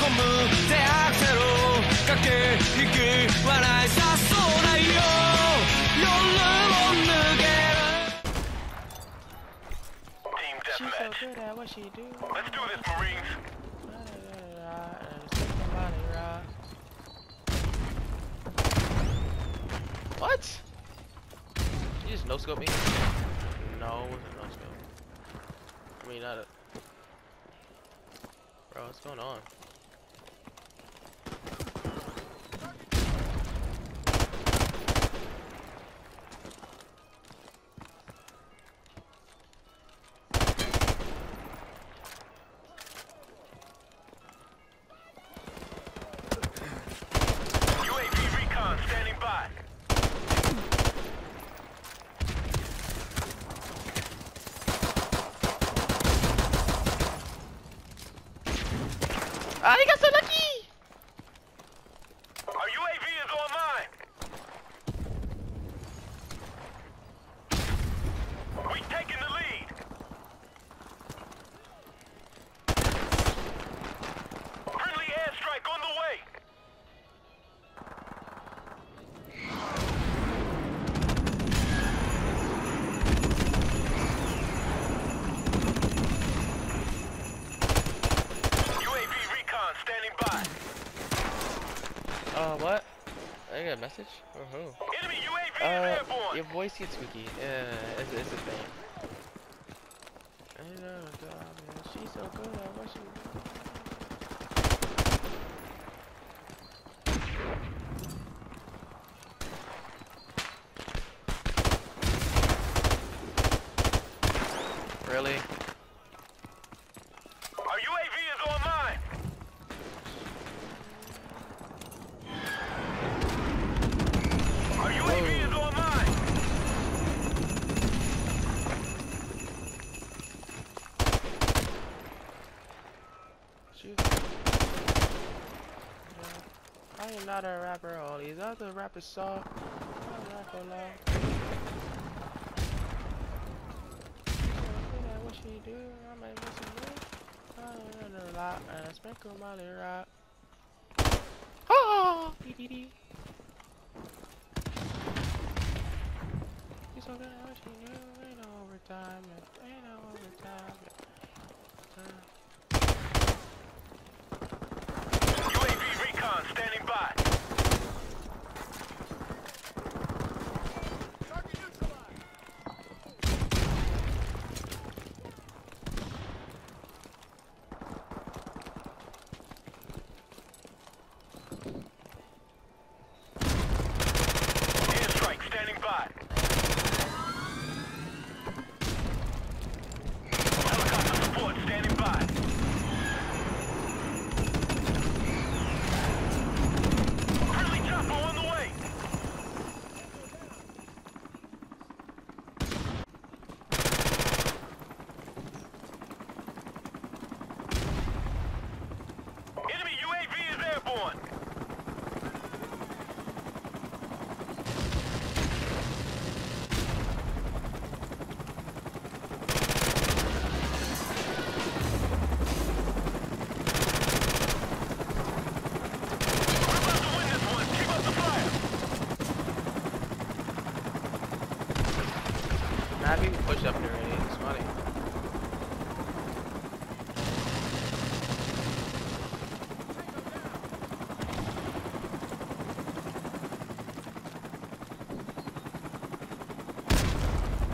込む手アクセル駆け引き笑いさそうないよ夜を抜ける Team She's so deathmatch. good at what she do. Let's do this, Marines. What? You just no scope me? No, it wasn't no scope. I mean, not a. Bro, what's going on? What? I got a message? Or who? Enemy UAV Uh, airborne. your voice gets squeaky. Yeah, it's, it's a thing. I know, God, man. She's so good at what she Really? Our UAV is online. Our UAV is online. Shoot. Yeah. I am not a rapper. All these other rappers saw. I'm. What she do? I might miss a move. I don't know a lot. And I sprinkle my little rock. Oh! Dee dee dee. She's so good at what she do. Ain't no overtime. Ain't no overtime. Uh. UAV recon standing by. Airstrike standing by. Helicopter support standing by. Friendly chopper on the way. Enemy UAV is airborne. We're about to win this one. Keep up the fire. Nah, people push up here already. It's funny.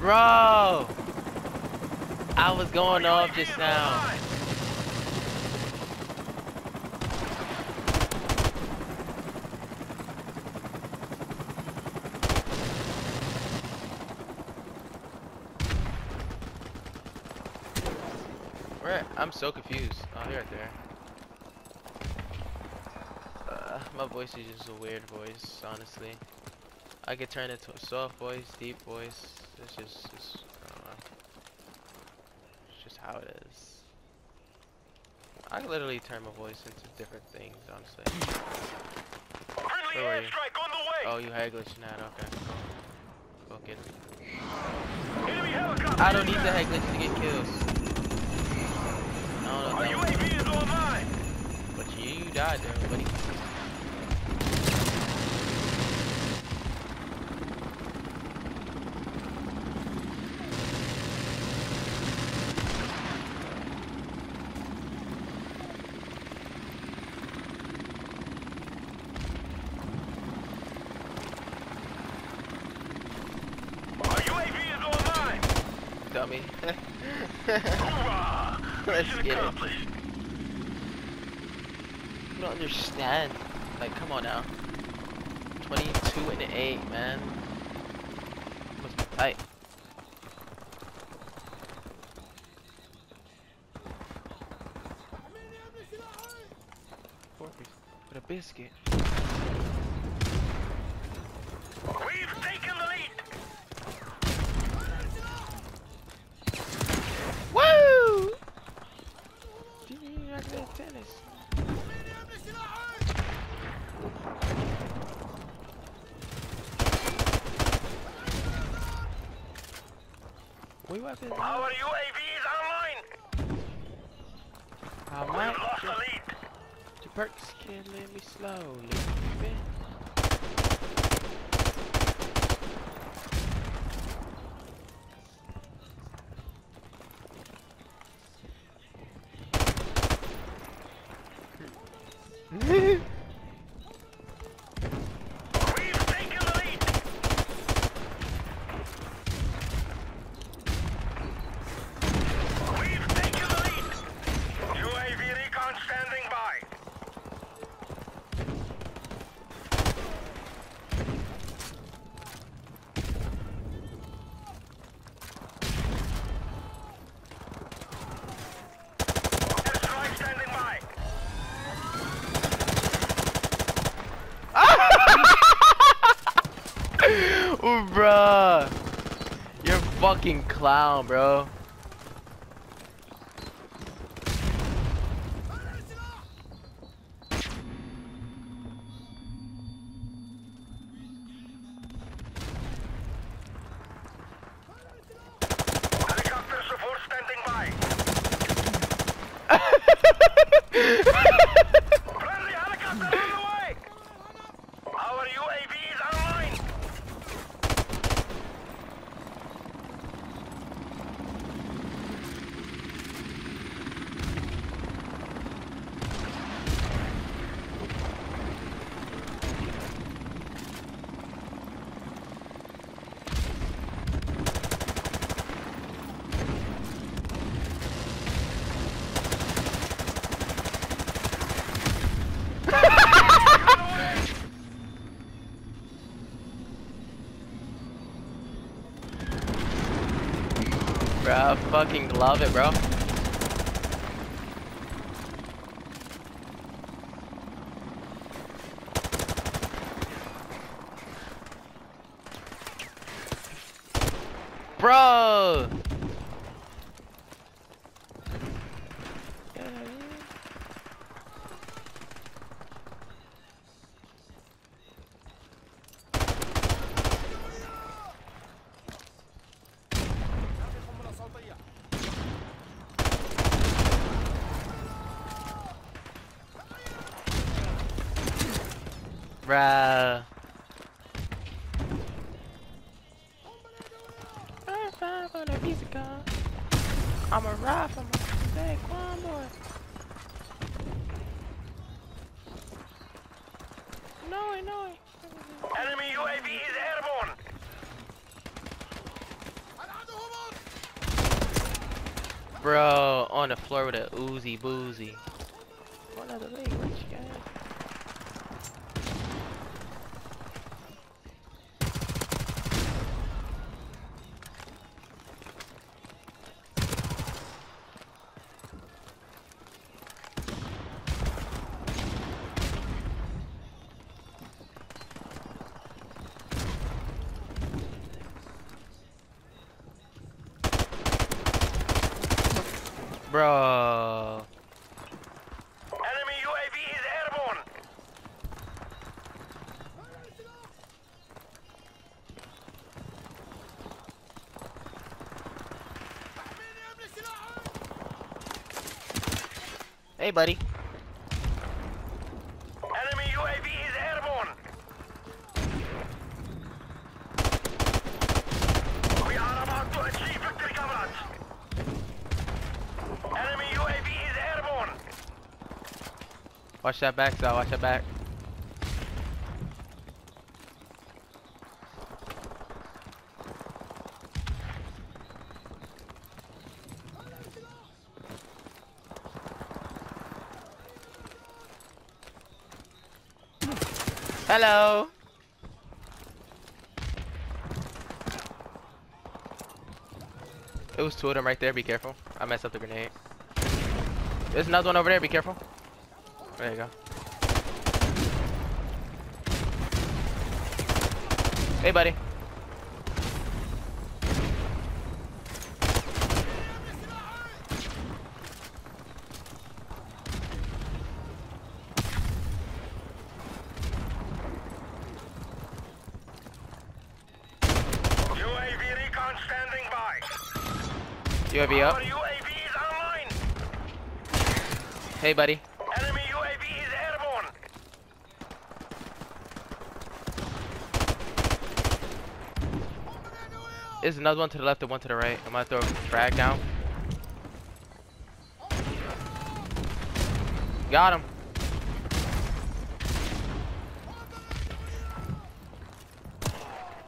Bro! I was going off just now. online. Where? I'm so confused. Oh, you're right there. Uh, my voice is just a weird voice, honestly. I could turn it to a soft voice, deep voice. It's just, just I don't know. It's just how it is. I literally turn my voice into different things, honestly. Friendly Where were you? airstrike on the way. Oh, you had glitch in that. Okay, cool. Go it. I don't need the head glitch to get kills. Damn it, buddy. Our UAV is online. Dummy. Let's get it. You don't understand. Like, come on now. 22 and 8, man. Four piece. With a biscuit. We've taken the lead. Woo! Jimmy, you're not good at tennis. We weapons. Our UAV is online. I We've lost the lead. the perks killing me slowly. baby. We've taken the lead. We've taken the lead. UAV recon standing by. Airstrike standing by. Ooh, bruh. You're a fucking clown, bro. Helicopter support standing by. Friendly helicopter on the way. Our UAV is online. Bro, I fucking love it, bro. Bro! Bruh. I'm a ride from a big boy. No, no. Enemy UAV is airborne. Bro, on the floor with a oozy boozy. One other league, what you got? Hey, buddy. Enemy UAV is airborne. We are about to achieve victory comrades! Enemy UAV is airborne. Watch that back, Sal. Watch that back. Hello. It was two of them right there. Be careful. I messed up the grenade. There's another one over there. Be careful. There you go. Hey, buddy. UAV up. UAV is online. Hey, buddy. Enemy UAV is airborne. There's another one to the left and one to the right. I'm gonna throw a frag down. Got him.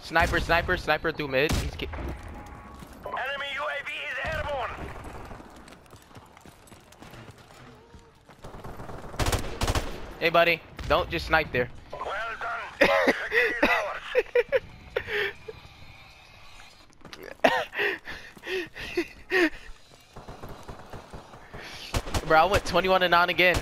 Sniper, sniper, sniper through mid. Hey, buddy. Don't just snipe there. Well done. Victory is ours. Bro, I went 21 and 9 again.